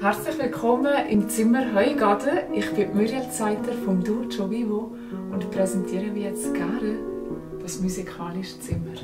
Herzlich willkommen im Zimmer Heugaden. Ich bin Muriel Zeiter vom Duo Vivo und präsentiere mir jetzt gerne das musikalische Zimmer.